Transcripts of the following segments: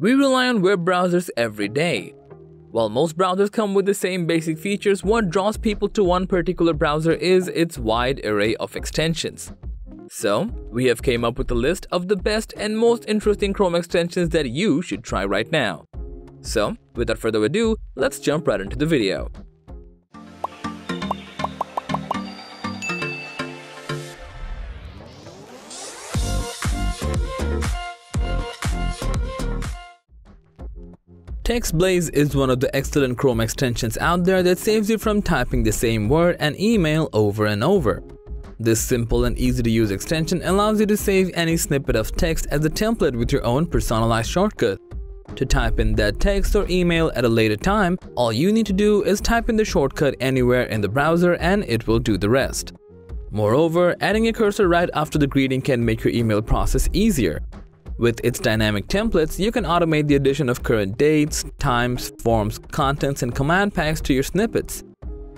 We rely on web browsers every day. While most browsers come with the same basic features, what draws people to one particular browser is its wide array of extensions. So, we have came up with a list of the best and most interesting Chrome extensions that you should try right now. So, without further ado, let's jump right into the video. TextBlaze is one of the excellent Chrome extensions out there that saves you from typing the same word and email over and over. This simple and easy to use extension allows you to save any snippet of text as a template with your own personalized shortcut. To type in that text or email at a later time, all you need to do is type in the shortcut anywhere in the browser and it will do the rest. Moreover, adding a cursor right after the greeting can make your email process easier. With its dynamic templates, you can automate the addition of current dates, times, forms, contents, and command packs to your snippets.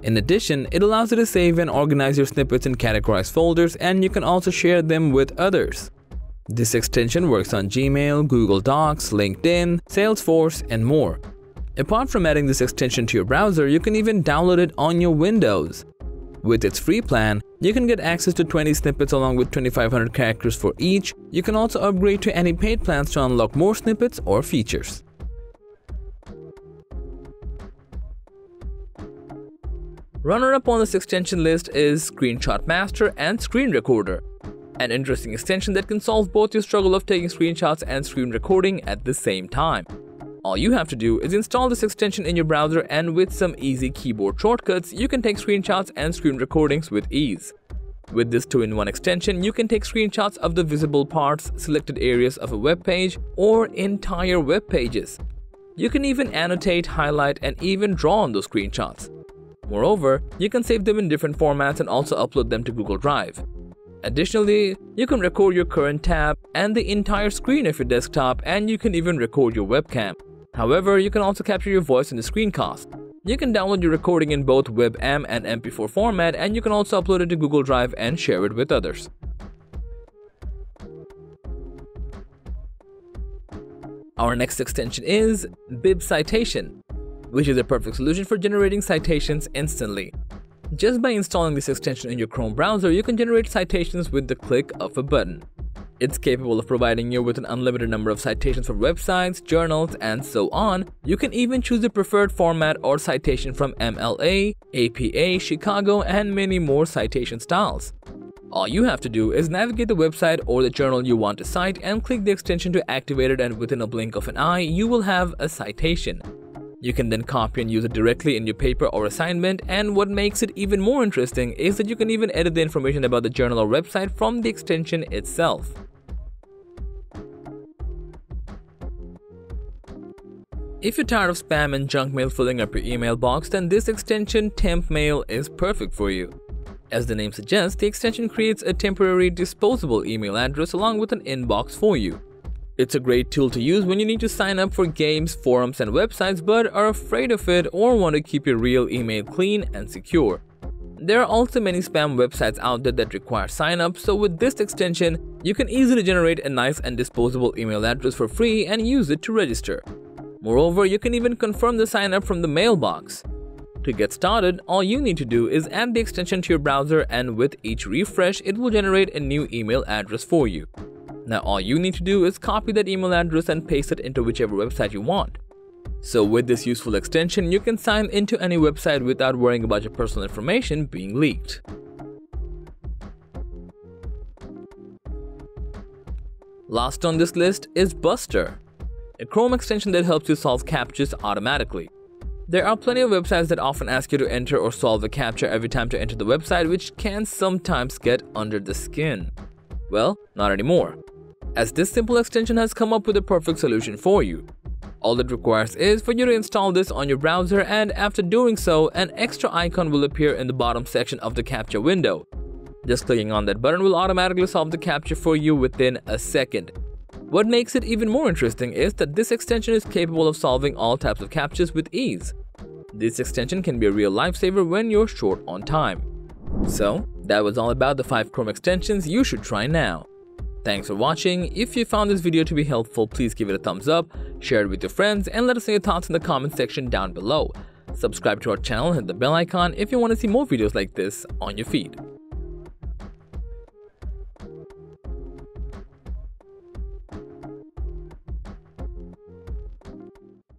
In addition, it allows you to save and organize your snippets in categorized folders and you can also share them with others. This extension works on Gmail, Google Docs, LinkedIn, Salesforce, and more. Apart from adding this extension to your browser, you can even download it on your Windows. With its free plan, you can get access to 20 snippets along with 2500 characters for each. You can also upgrade to any paid plans to unlock more snippets or features. Runner-up on this extension list is Screenshot Master and Screen Recorder, an interesting extension that can solve both your struggle of taking screenshots and screen recording at the same time. All you have to do is install this extension in your browser and with some easy keyboard shortcuts, you can take screenshots and screen recordings with ease. With this 2-in-1 extension, you can take screenshots of the visible parts, selected areas of a web page, or entire web pages. You can even annotate, highlight, and even draw on those screenshots. Moreover, you can save them in different formats and also upload them to Google Drive. Additionally, you can record your current tab and the entire screen of your desktop and you can even record your webcam. However, you can also capture your voice in the screencast. You can download your recording in both WebM and MP4 format and you can also upload it to Google Drive and share it with others. Our next extension is Bib Citation, which is a perfect solution for generating citations instantly. Just by installing this extension in your Chrome browser, you can generate citations with the click of a button. It's capable of providing you with an unlimited number of citations for websites, journals, and so on. You can even choose the preferred format or citation from MLA, APA, Chicago, and many more citation styles. All you have to do is navigate the website or the journal you want to cite and click the extension to activate it and within a blink of an eye, you will have a citation. You can then copy and use it directly in your paper or assignment and what makes it even more interesting is that you can even edit the information about the journal or website from the extension itself. If you're tired of spam and junk mail filling up your email box, then this extension Temp Mail is perfect for you. As the name suggests, the extension creates a temporary disposable email address along with an inbox for you. It's a great tool to use when you need to sign up for games, forums, and websites but are afraid of it or want to keep your real email clean and secure. There are also many spam websites out there that require sign up, so with this extension, you can easily generate a nice and disposable email address for free and use it to register. Moreover, you can even confirm the sign up from the mailbox. To get started, all you need to do is add the extension to your browser and with each refresh, it will generate a new email address for you. Now all you need to do is copy that email address and paste it into whichever website you want. So with this useful extension, you can sign into any website without worrying about your personal information being leaked. Last on this list is Buster a Chrome extension that helps you solve CAPTCHAs automatically. There are plenty of websites that often ask you to enter or solve a CAPTCHA every time to enter the website, which can sometimes get under the skin. Well, not anymore, as this simple extension has come up with a perfect solution for you. All it requires is for you to install this on your browser and after doing so, an extra icon will appear in the bottom section of the CAPTCHA window. Just clicking on that button will automatically solve the CAPTCHA for you within a second. What makes it even more interesting is that this extension is capable of solving all types of CAPTCHAs with ease. This extension can be a real lifesaver when you're short on time. So, that was all about the 5 Chrome extensions you should try now. Thanks for watching. If you found this video to be helpful, please give it a thumbs up, share it with your friends, and let us know your thoughts in the comment section down below. Subscribe to our channel and hit the bell icon if you want to see more videos like this on your feed.